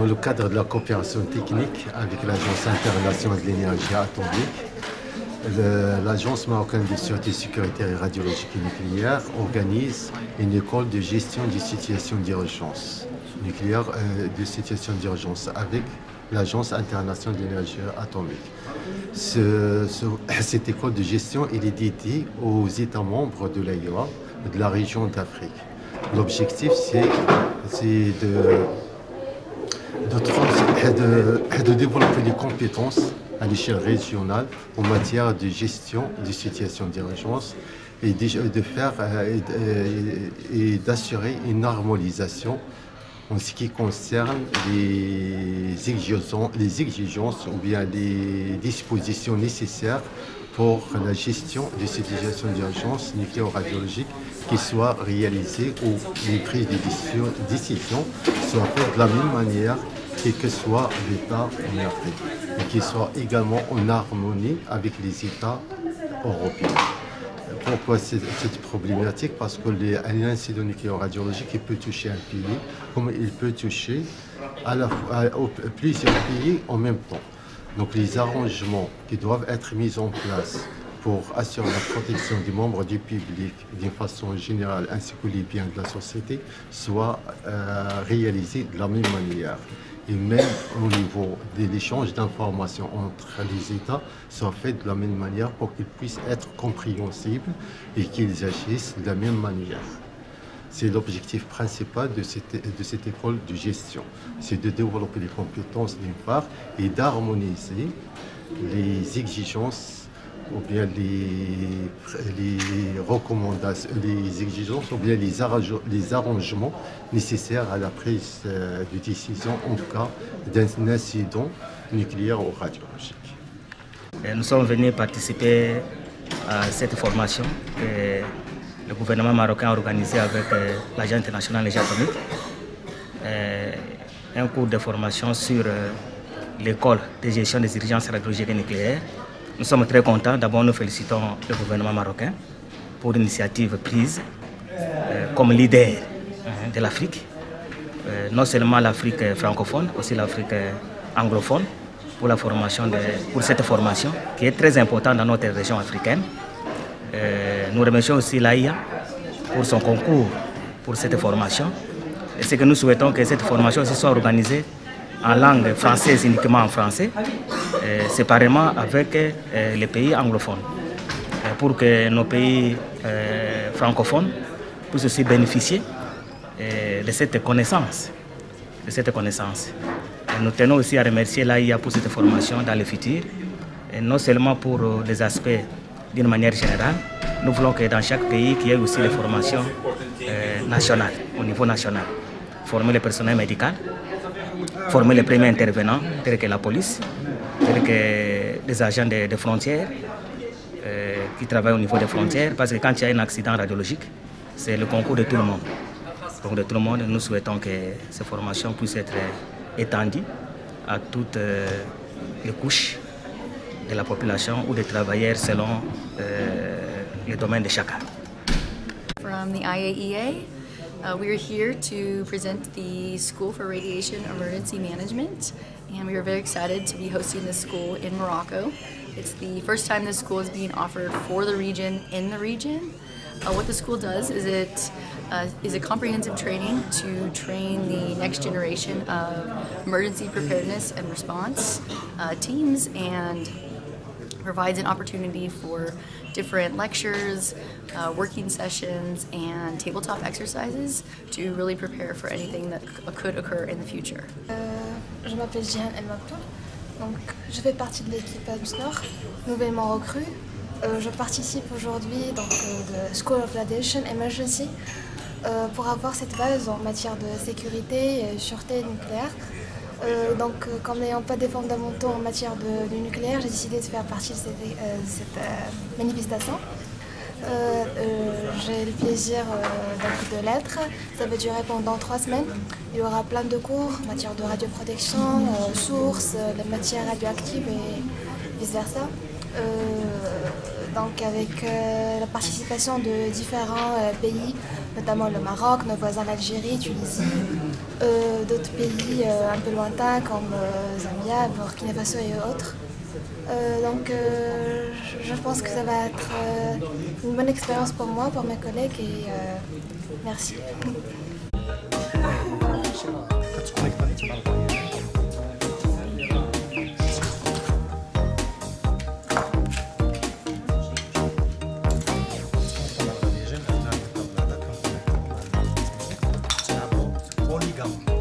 dans le cadre de la coopération technique avec l'Agence internationale de l'énergie atomique, l'Agence marocaine de sûreté sécuritaire et radiologique nucléaire organise une école de gestion des situations d'urgence nucléaire, euh, de situation d'urgence avec l'Agence internationale de l'énergie atomique. cette école de gestion est dédiée aux États membres de l'AIOA, de la région d'Afrique. L'objectif, c'est de de, développer des compétences à l'échelle régionale en matière de gestion des situations d'urgence et de, euh, et, d'assurer une harmonisation en ce qui concerne les exigences, les exigences ou bien les dispositions nécessaires pour la gestion des situations d'urgence nucléo-radiologique qui soient réalisées ou les prises de décisions soient faites de la même manière quel que soit l'État en Afrique et qui soit également en harmonie avec les États européens. Pourquoi cette problématique? Parce que l'incident nucléaire radiologique il peut toucher un pays comme il peut toucher plusieurs pays en même temps. Donc les arrangements qui doivent être mis en place pour assurer la protection des membres du public d'une façon générale ainsi que les biens de la société soient euh, réalisés de la même manière et même au niveau de l'échange d'informations entre les États soit fait de la même manière pour qu'ils puissent être compréhensibles et qu'ils agissent de la même manière. C'est l'objectif principal de cette, école de gestion. C'est de développer les compétences d'une part et d'harmoniser les exigences ou bien les, recommandations, les exigences, ou bien les, arrangements nécessaires à la prise euh, de décision, en cas d'un incident nucléaire ou radiologique. Nous sommes venus participer à cette formation que le gouvernement marocain a organisée avec euh, l'Agence internationale des atomique. Euh, un cours de formation sur l'école de gestion des urgences radiologiques et nucléaires nous sommes très contents. D'abord, nous félicitons le gouvernement marocain pour l'initiative prise euh, comme leader hein, de l'Afrique. Euh, non seulement l'Afrique francophone, aussi l'Afrique anglophone pour, la formation de, pour cette formation qui est très importante dans notre région africaine. Euh, nous remercions aussi l'AIA pour son concours pour cette formation. Et c'est que nous souhaitons que cette formation soit organisée en langue française uniquement en français, euh, séparément avec euh, les pays anglophones, pour que nos pays francophones puissent aussi bénéficier de cette connaissance. De cette connaissance. nous tenons aussi à remercier l'AIA pour cette formation dans le futur, et non seulement pour les aspects d'une manière générale, nous voulons que dans chaque pays, qu'il y ait aussi les formations nationales, au niveau national. Former le personnel médical, former les premiers intervenants, tels que la police, tels que les agents des frontières, euh, qui travaillent au niveau des frontières, parce que quand il y a un accident radiologique, c'est le concours de tout le monde. Donc de tout le monde, nous souhaitons que ces formations puissent être étendues à toutes euh, les couches de la population ou des travailleurs selon euh, les domaines de chacun. From the IAEA, Uh, we're here to present the School for Radiation Emergency Management, and we are very excited to be hosting this school in Morocco. It's the first time this school is being offered for the region in the region. Uh, what the school does is it uh, is a comprehensive training to train the next generation of emergency preparedness and response uh, teams and provides an opportunity for different lectures, uh, working sessions, and tabletop exercises to really prepare for anything that could occur in the future. Euh, je m'appelle Jihan El donc je fais partie de l'équipe Abus Nord, nouvellement recrue. Euh, je participe aujourd'hui dans euh, de School of Radiation Emergency euh, pour avoir cette base en matière de sécurité et sûreté nucléaire. Euh, donc, euh, comme n'ayant pas des fondamentaux en matière de, nucléaire, j'ai décidé de faire partie de cette, manifestation. j'ai le plaisir de l'être. Ça va durer pendant trois semaines. Il y aura plein de cours en matière de radioprotection, sources, la matière radioactive et vice-versa. Donc avec la participation de différents pays notamment le Maroc, nos voisins l'Algérie, Tunisie, euh, d'autres pays euh, un peu lointains comme Zambia, Burkina Faso et autres. donc je, pense que ça va être une bonne expérience pour moi, pour mes collègues et merci. ago.